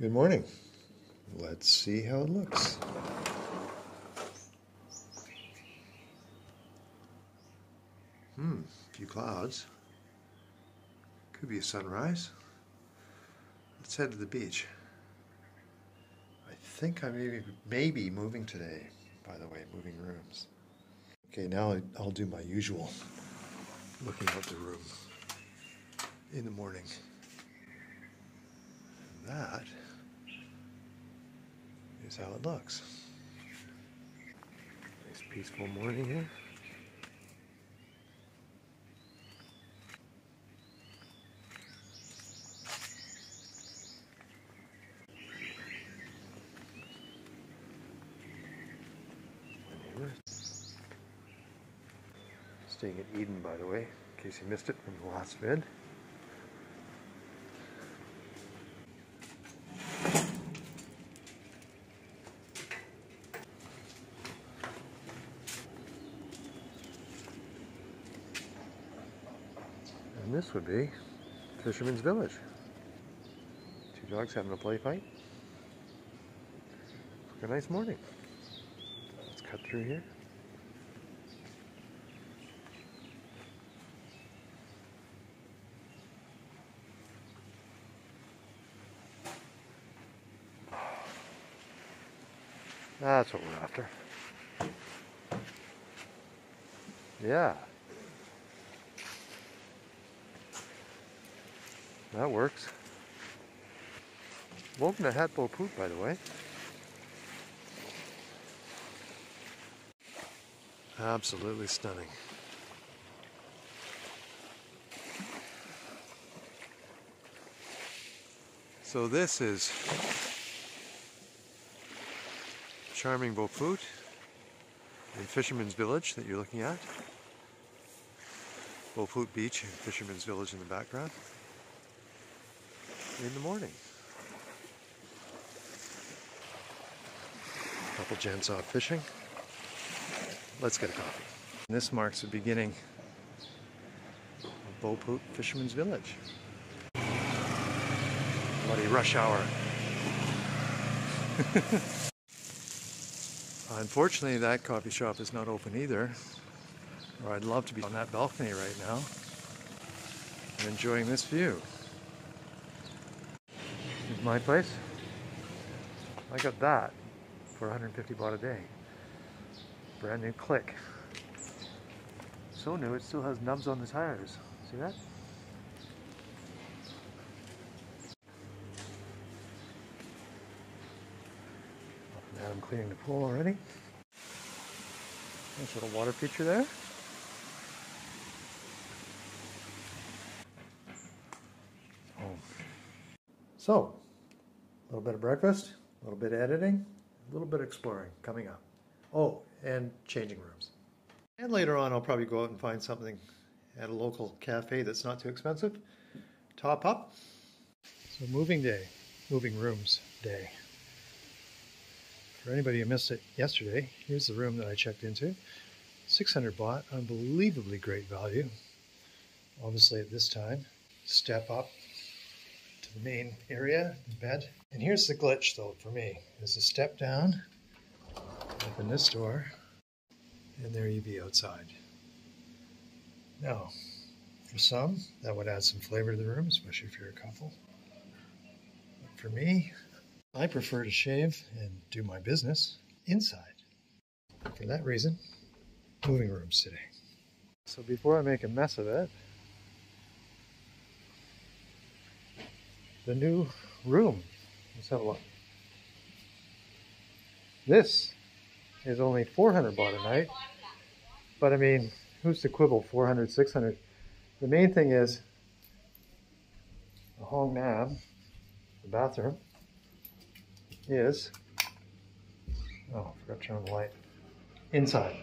Good morning. Let's see how it looks. Hmm, a few clouds. Could be a sunrise. Let's head to the beach. I think I may be, may be moving today, by the way, moving rooms. Okay, now I'll do my usual looking out the room in the morning. And that is how it looks. Nice peaceful morning here. Staying at Eden, by the way, in case you missed it from the last vid. This would be Fisherman's Village. Two dogs having a play fight. a nice morning. Let's cut through here. That's what we're after. Yeah. That works. Welcome to Hat Bophut, by the way. Absolutely stunning. So this is charming Bophut in Fisherman's Village that you're looking at. Bophut Beach and Fisherman's Village in the background. In the morning. A couple gents off fishing. Let's get a coffee. And this marks the beginning of Bophut Fisherman's Village. Bloody rush hour. Unfortunately, that coffee shop is not open either. Or I'd love to be on that balcony right now and enjoying this view. My place. I got that for 150 baht a day. Brand new click. So new it still has nubs on the tires. See that? I'm cleaning the pool already. Nice little water feature there. Oh. So, a little bit of breakfast, a little bit of editing, a little bit of exploring coming up. Oh, and changing rooms. And later on, I'll probably go out and find something at a local cafe that's not too expensive. Top up. So moving day, moving rooms day. For anybody who missed it yesterday, here's the room that I checked into. 600 baht, unbelievably great value. Obviously at this time, step up the main area, the bed. And here's the glitch though for me, is a step down, open this door, and there you be outside. Now, for some, that would add some flavor to the room, especially if you're a couple. But for me, I prefer to shave and do my business inside. For that reason, moving rooms today. So before I make a mess of it, the new room. Let's have a look. This is only 400 baht a night, but I mean, who's to quibble 400, 600? The main thing is the Hong Nam, the bathroom, is, oh, I forgot to turn on the light, inside.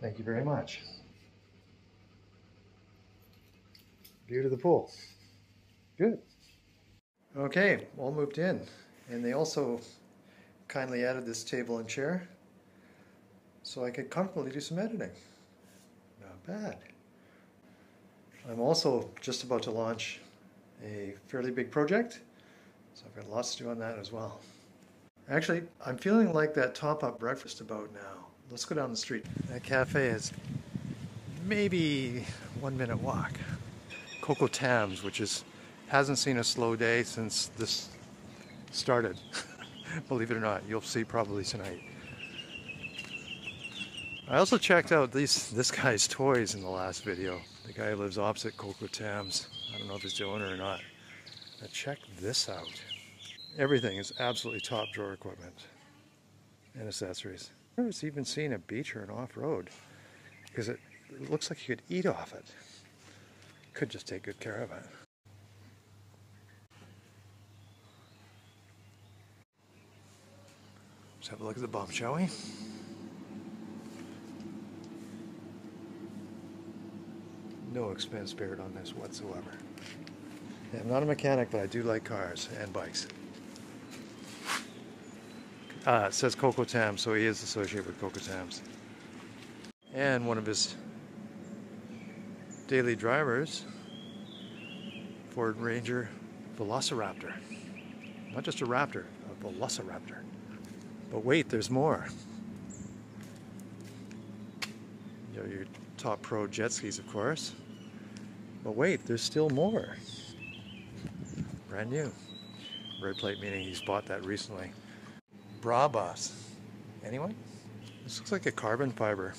Thank you very much. View to the pool. Good. Okay, all moved in. And they also kindly added this table and chair so I could comfortably do some editing. Not bad. I'm also just about to launch a fairly big project So I've got lots to do on that as well. Actually, I'm feeling like that top-up breakfast about now. Let's go down the street. That cafe is maybe one minute walk. Coco Tams, which is hasn't seen a slow day since this started. Believe it or not, you'll see probably tonight. I also checked out these this guy's toys in the last video. The guy lives opposite Coco Tams. I don't know if he's the owner or not. Now check this out. Everything is absolutely top drawer equipment and accessories. I've never even seen a beach or an off-road because it looks like you could eat off it. Could just take good care of it. Let's have a look at the bump, shall we? No expense spared on this whatsoever. I'm not a mechanic, but I do like cars and bikes. Ah, it says Coco Tam, so he is associated with Coco Tams. And one of his daily drivers, Ford Ranger Velociraptor. Not just a Raptor, a Velociraptor. But wait, there's more. You know, your top pro jet skis, of course. But wait, there's still more. Brand new. Red plate meaning he's bought that recently. Brabus. Anyone? This looks like a carbon fiber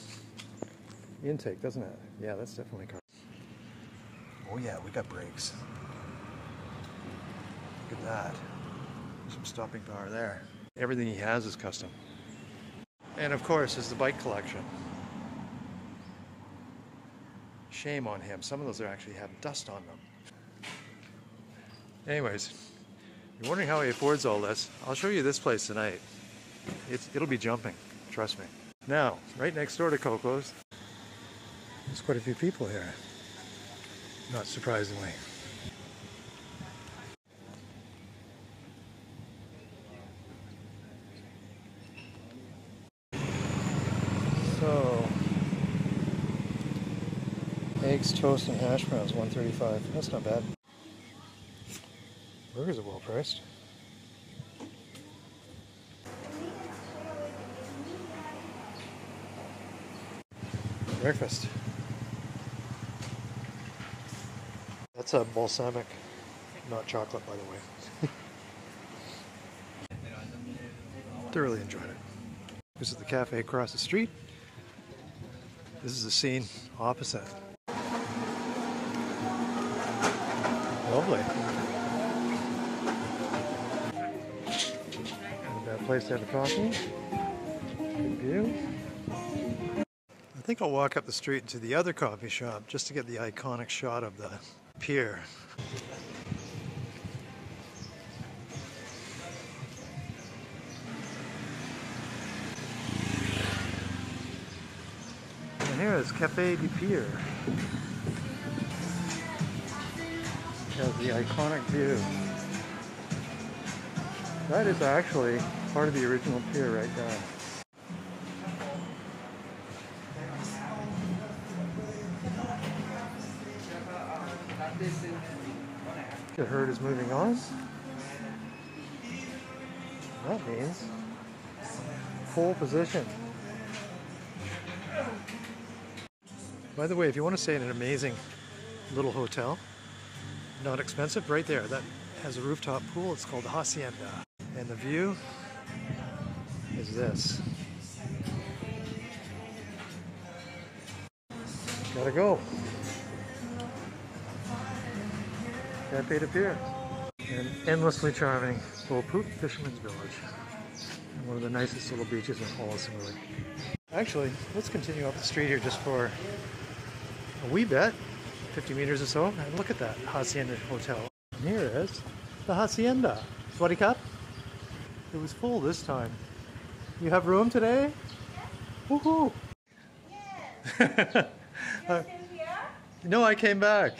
intake, doesn't it? Yeah, that's definitely carbon. Oh yeah, we got brakes. Look at that. Some stopping power there. Everything he has is custom. And of course is the bike collection. Shame on him. Some of those are actually have dust on them. Anyways, you're wondering how he affords all this. I'll show you this place tonight. It's, it'll be jumping, trust me. Now, right next door to Coco's, there's quite a few people here. Not surprisingly. So, eggs, toast, and hash browns, 135. That's not bad. Burgers are well priced. Breakfast. That's a balsamic, not chocolate, by the way. Thoroughly enjoyed it. This is the cafe across the street. This is the scene opposite. Lovely. Not bad uh, place to have a coffee. Good view. I think I'll walk up the street to the other coffee shop just to get the iconic shot of the pier. And here is Cafe de Pier. Has the iconic view. That is actually part of the original pier right there. The herd is moving on. That means full position. By the way, if you want to stay in an amazing little hotel, not expensive, right there, that has a rooftop pool. It's called the Hacienda. And the view is this. Gotta go. Cafe de Pier. An endlessly charming Bophut Fisherman's Village. And one of the nicest little beaches in all of Samui. Actually, let's continue up the street here just for a wee bit, 50 meters or so, and look at that Hacienda Hotel. And here is the Hacienda. Swaddy Cup. It was full this time. You have room today? Yes. Woohoo! Yes. Uh, Just in here? no, I came back.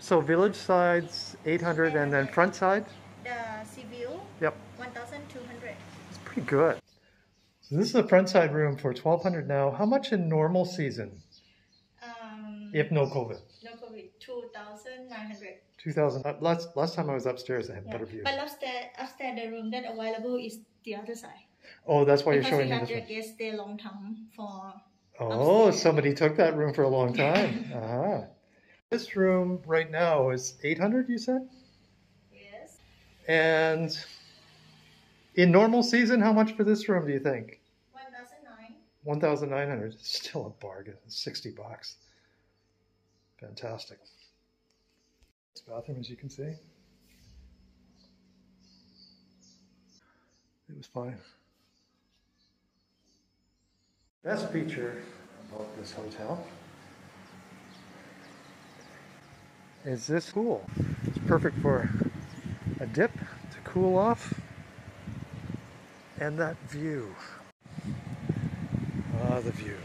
So village side's 800 and then front side? The sea view, Yep. 1,200. It's pretty good. So this is the front side room for 1200 now. How much in normal season Um, if no COVID? No COVID, 2,900. 2000. uh, Last last time I was upstairs, I had Yeah. better view. But upstairs, upstairs the room that available is the other side. Oh, that's why you're showing we me have this one. guests stay long time for. Oh, upstairs. somebody took that room for a long time. uh-huh. This room right now is 800, you said? Yes. And in normal season, how much for this room do you think? One thousand nine. 1,900. Still a bargain. 60 bucks. Fantastic. This bathroom, as you can see. It was fine. Best feature about this hotel is this pool. It's perfect for a dip to cool off and that view. Ah, the view.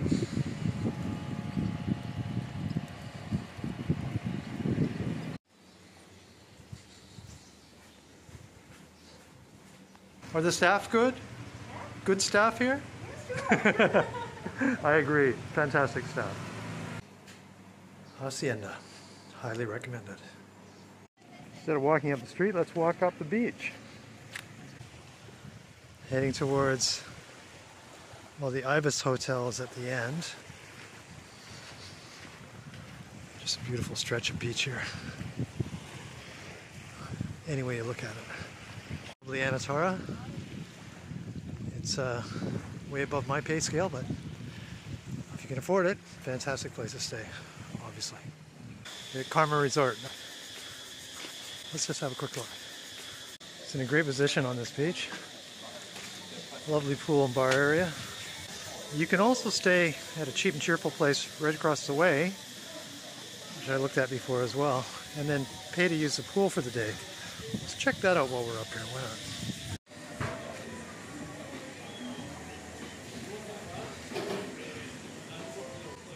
Are the staff good? Good staff here? I agree. Fantastic staff. Hacienda. Highly recommended. Instead of walking up the street, let's walk up the beach. Heading towards, well, the Ibis Hotel is at the end. Just a beautiful stretch of beach here. Any way you look at it. Lovely Anantara. It's uh, way above my pay scale, but if you can afford it, fantastic place to stay, obviously. The Karma Resort. Let's just have a quick look. It's in a great position on this beach. Lovely pool and bar area. You can also stay at a cheap and cheerful place right across the way, which I looked at before as well, and then pay to use the pool for the day. Let's check that out while we're up here. Why not?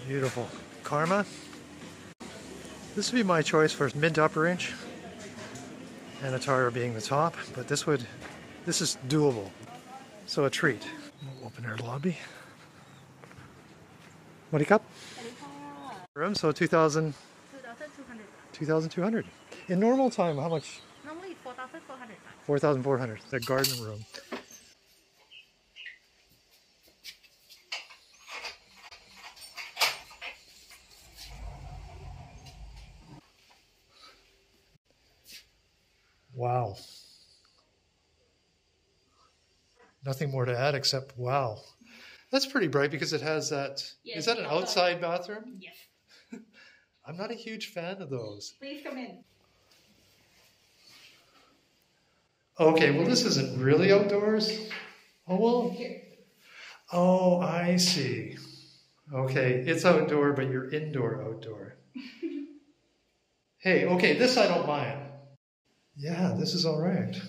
Beautiful. Karma. This would be my choice for mid to upper range. Anantara being the top, but this would, this is doable. So a treat. Open air lobby. What cup? Room, so 2,000, 2,200. 2,200. In normal time, how much? Normally 4,400. 4,400. The garden room. Wow. Nothing more to add except wow. That's pretty bright because it has that. Yes, is that an outside. outside bathroom? Yes. I'm not a huge fan of those. Please come in. Okay, well, this isn't really outdoors. Oh, well. Oh, I see. Okay, it's outdoor, but you're indoor outdoor. hey, okay, this I don't mind. Yeah, this is all right.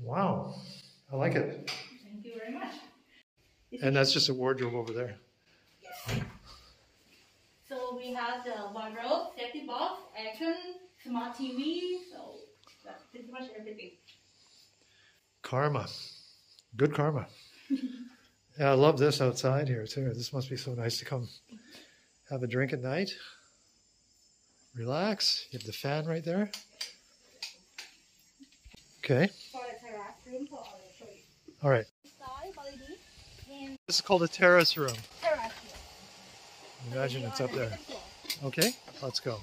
Wow, I like it. Thank you very much. And that's just a wardrobe over there. Yes. So we have the wardrobe, safety box, action, smart TV. So that's pretty much everything. Karma. Good karma. yeah, I love this outside here too. This must be so nice to come have a drink at night. Relax. You have the fan right there. Okay. For the terrace room, so I will show you. All right. Style, quality, and This is called a terrace room. terrace room. Imagine it's up there. Okay, let's go.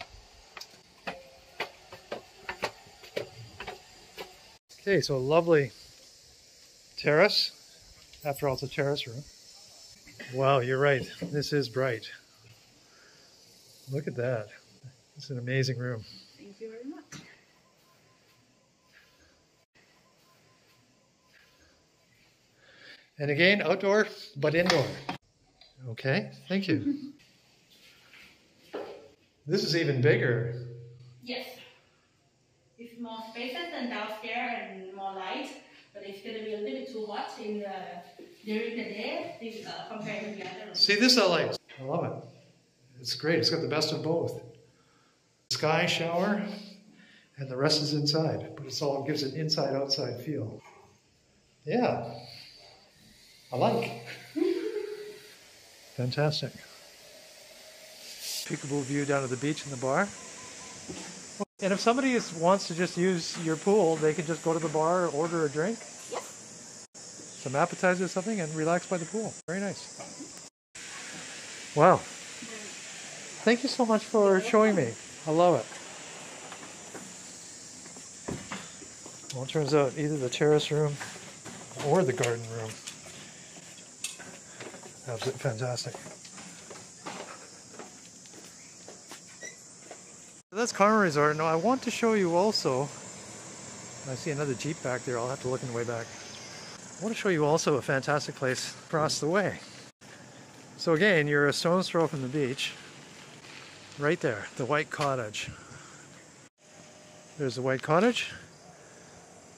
Okay, so a lovely terrace. After all, it's a terrace room. Wow, you're right. This is bright. Look at that. It's an amazing room. Thank you very much. And again, outdoor, but indoor. Okay, thank you. This is even bigger. Yes. It's more spacious than downstairs and more light, but it's going to be a little bit too hot in the, during the day this, uh, compared to the other room. See, this I like. I love it. It's great. It's got the best of both. Sky shower, and the rest is inside, but it's all gives an inside-outside feel. Yeah, I like. Fantastic. Peekaboo view down to the beach and the bar. And if somebody is, wants to just use your pool, they can just go to the bar, order a drink, Yep. some appetizers or something, and relax by the pool. Very nice. Wow. Thank you so much for showing me. I love it. Well, it turns out either the terrace room or the garden room. Absolutely fantastic. That's Karma Resort. Now I want to show you also, I see another Jeep back there. I'll have to look on the way back. I want to show you also a fantastic place across the way. So again, you're a stone's throw from the beach. Right there, the White Cottage. There's the White Cottage.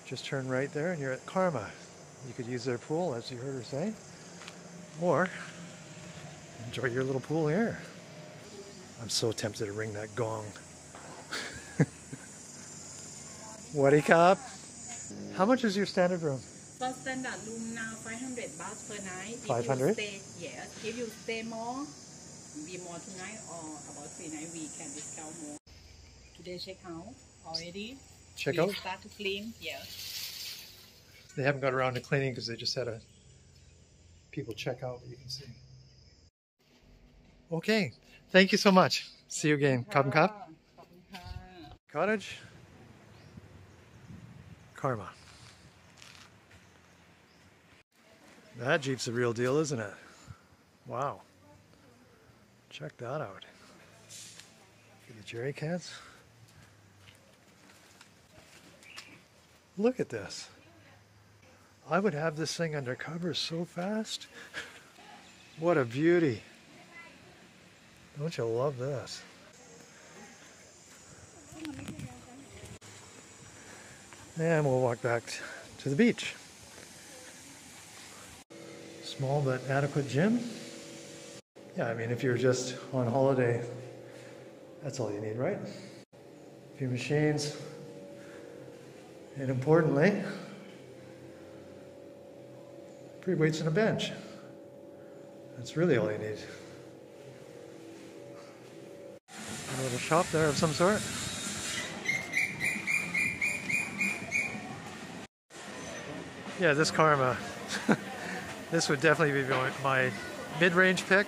Just turn right there and you're at Karma. You could use their pool, as you heard her say, or enjoy your little pool here. I'm so tempted to ring that gong. What Wadi cup! Mm. How much is your standard room? For standard room now, 500 baht per night. 500? If stay, yes. If you stay more, be more tonight or about three nights, we can discount more. Today check out already. Check we out? start to clean, yes. They haven't got around to cleaning because they just had a people check out, But you can see. Okay, thank you so much. See you again. Come, cup. Cottage. Karma. That Jeep's a real deal, isn't it? Wow. Check that out. The jerry cans. Look at this. I would have this thing under cover so fast. What a beauty. Don't you love this? And we'll walk back to the beach. Small but adequate gym. Yeah, I mean, if you're just on holiday, that's all you need, right? A few machines. And importantly, three weights and a bench. That's really all you need. A little shop there of some sort. Yeah, this Karma. this would definitely be my- mid-range pick.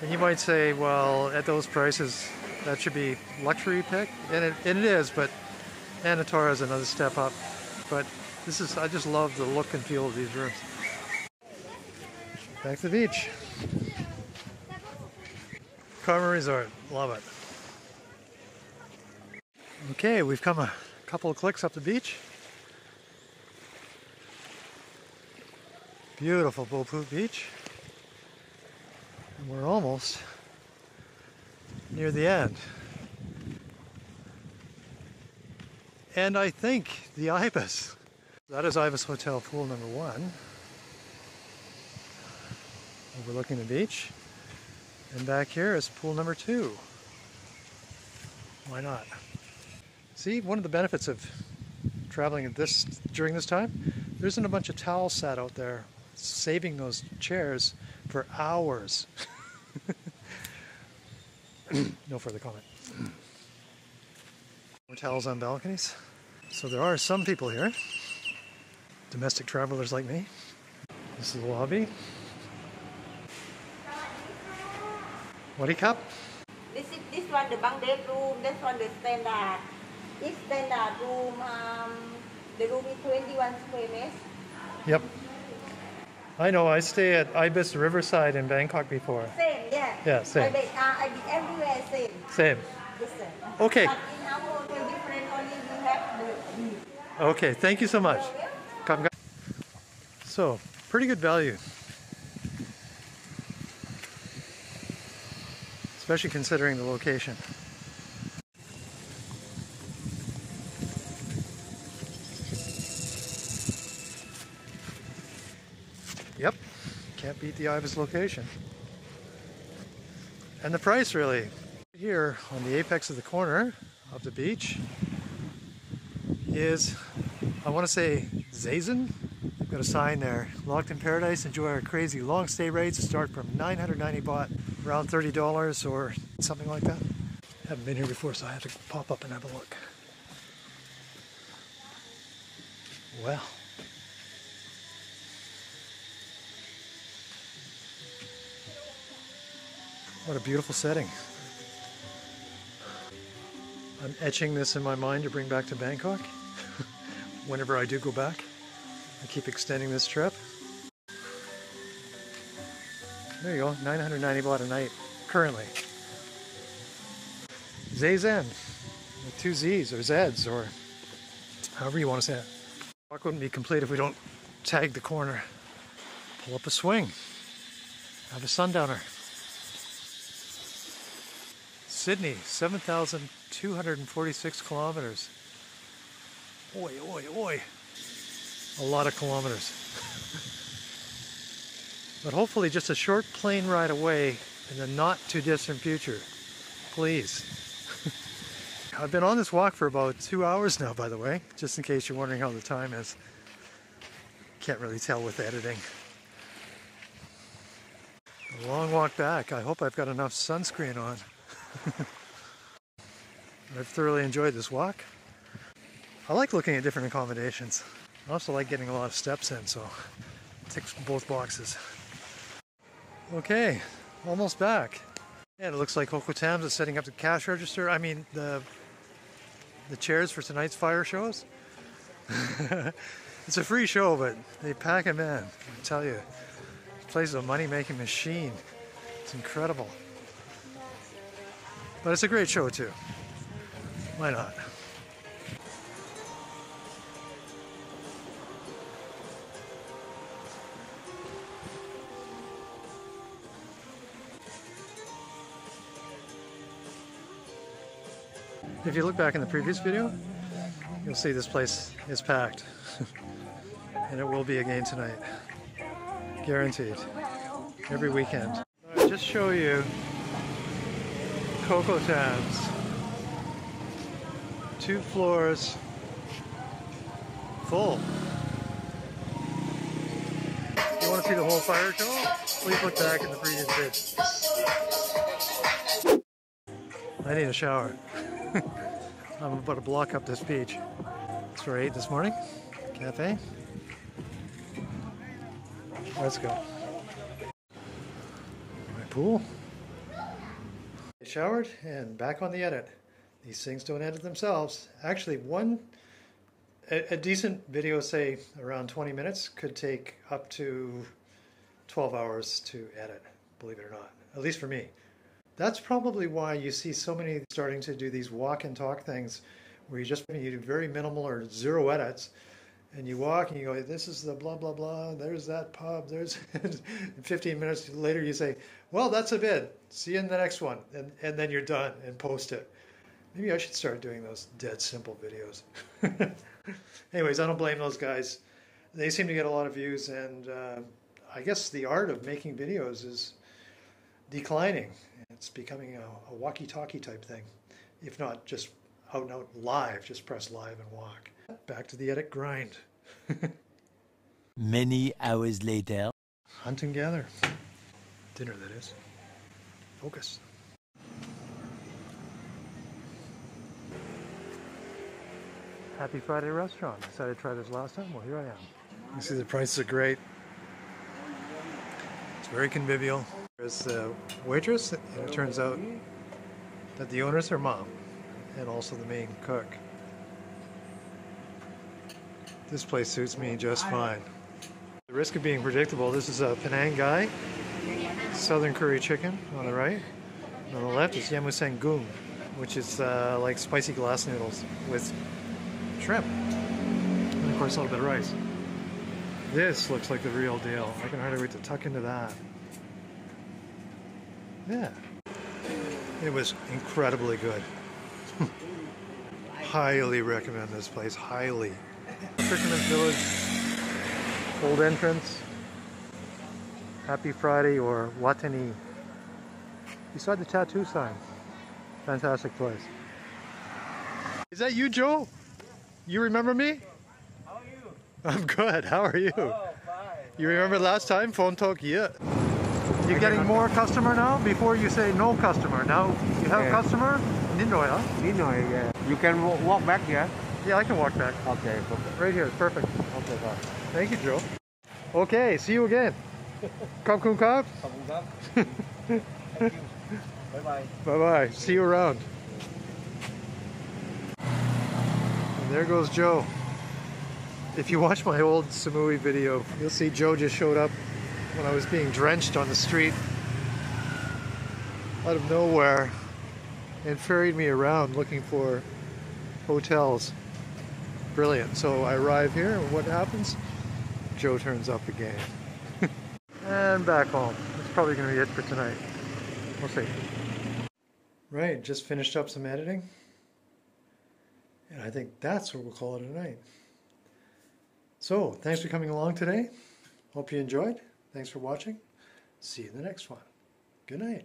And you might say, well, at those prices, that should be luxury pick, and it, and it is. But Anantara is another step up. But this is, I just love the look and feel of these rooms. Back to the beach. Karma Resort, love it. Okay, we've come a couple of clicks up the beach. Beautiful Bophut Beach. And we're almost near the end. And I think the Ibis. That is Ibis Hotel pool number one. Overlooking the beach. And back here is pool number two. Why not? See, one of the benefits of traveling at this during this time, there isn't a bunch of towels sat out there saving those chairs for hours. no further comment. More towels on balconies. So there are some people here, domestic travelers like me. This is the lobby. What do you cup? This is this one the bunk bedroom. This one the standard. This standard room. Um, the room is 21 square meters. Yep. I know, I stay at Ibis Riverside in Bangkok before. Same, yeah. Yeah, same. I be, uh, I be everywhere same. Same. Listen. Okay. But in our hotel different only we have the. Okay, thank you so much. Come. So, pretty good value. Especially considering the location. Yep, can't beat the Ibis location. And the price really. Here on the apex of the corner of the beach is, I want to say, Zazen. We've got a sign there. Locked in Paradise. Enjoy our crazy long stay rates. Start from 990 baht, around $30 or something like that. Haven't been here before, so I have to pop up and have a look. Well. What a beautiful setting. I'm etching this in my mind to bring back to Bangkok whenever I do go back. I keep extending this trip. There you go, 990 baht a night currently. Zazen with two Z's or Z's or however you want to say it. Walk wouldn't be complete if we don't tag the corner. Pull up a swing. Have a sundowner. Sydney, 7,246 kilometers. Oi, oi, oi. A lot of kilometers. but hopefully just a short plane ride away in the not too distant future. Please. I've been on this walk for about two hours now, by the way, just in case you're wondering how the time is. Can't really tell with editing. A long walk back. I hope I've got enough sunscreen on. I've thoroughly enjoyed this walk. I like looking at different accommodations. I also like getting a lot of steps in, so ticks both boxes. Okay, almost back. And it looks like Coco Tam's is setting up the cash register. I mean, the the chairs for tonight's fire shows. it's a free show, but they pack them in. I tell you, this place is a money-making machine. It's incredible. But it's a great show too. Why not? If you look back in the previous video, you'll see this place is packed. and it will be again tonight. Guaranteed. Every weekend. I'll just show you Coco Tams. Two floors full. If you want to see the whole fire show, please look back in the previous vid. I need a shower. I'm about to block up this beach. It's for 8 this morning. Cafe. Let's go. My pool. Showered and back on the edit. These things don't edit themselves. Actually, one a, a decent video, say around 20 minutes, could take up to 12 hours to edit, believe it or not. At least for me. That's probably why you see so many starting to do these walk and talk things where you just you do very minimal or zero edits and you walk and you go, this is the blah, blah, blah, there's that pub, there's 15 minutes later you say, well, that's a vid, see you in the next one. And, and then you're done and post it. Maybe I should start doing those dead simple videos. Anyways, I don't blame those guys. They seem to get a lot of views and uh, I guess the art of making videos is declining. It's becoming a, a walkie-talkie type thing, if not just out and out live, just press live and walk. Back to the edit grind. Many hours later. Hunt and gather. Dinner, that is. Focus. Happy Friday restaurant. Decided to try this last time. Well, here I am. You see the prices are great. It's very convivial. There's the waitress, and it turns out that the owner's her mom, and also the main cook. This place suits me just fine. The risk of being predictable, this is a Penang Gai, southern curry chicken on the right. And on the left is Yamuseng Gung, which is uh, like spicy glass noodles with shrimp. And of course a little bit of rice. This looks like the real deal. I can hardly wait to tuck into that. Yeah. It was incredibly good. highly recommend this place, highly. Fisherman's Village, old entrance, Happy Friday or Watani. Beside the tattoo sign. Fantastic place. Is that you, Joe? You remember me? How are you? I'm good. How are you? Oh. You remember last time? Phone talk, yeah. You're getting more customer now? Before you say no customer. Now you have Yeah. customer, Ninoy, huh? Ninoy, yeah. You can walk back here. Yeah, I can walk back. Okay, perfect. Right here, perfect. Okay, bye. Thank you, Joe. Okay, see you again. Kop Kun Kop. Bye-bye. Bye-bye. See you around. And there goes Joe. If you watch my old Samui video, you'll see Joe just showed up when I was being drenched on the street out of nowhere and ferried me around looking for hotels. Brilliant. So I arrive here, and what happens? Joe turns up again. and back home. That's probably going to be it for tonight. We'll see. Right, just finished up some editing. And I think that's what we'll call it a night. So, thanks for coming along today. Hope you enjoyed. Thanks for watching. See you in the next one. Good night.